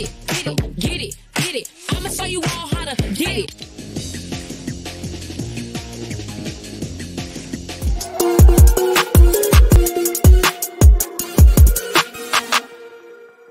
it, get it.